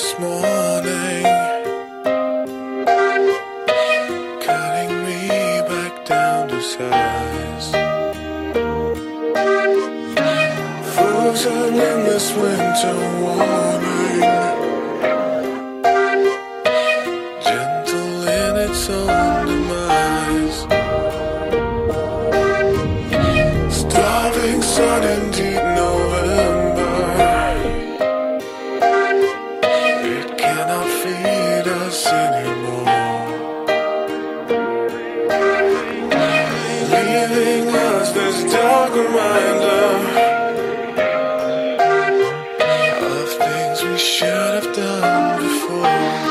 this morning. Cutting me back down to size. Frozen in this winter warning. giving us this dark reminder. Of things we should have done before.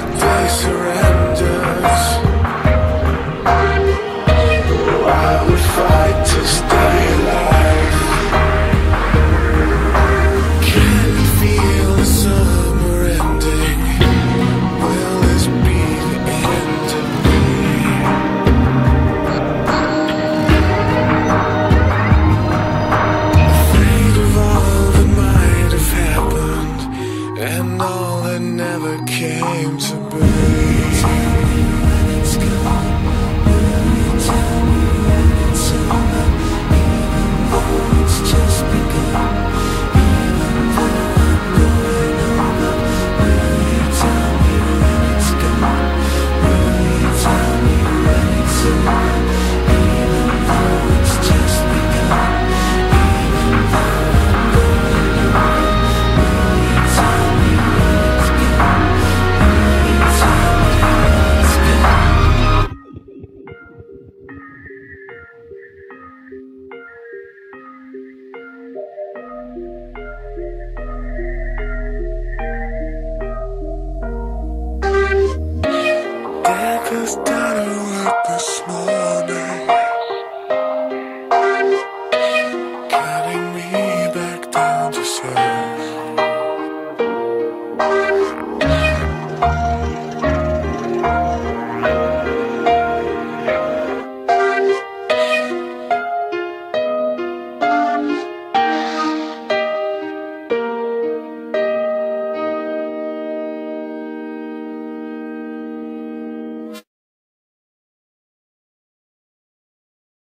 The place around. came to be. kisses.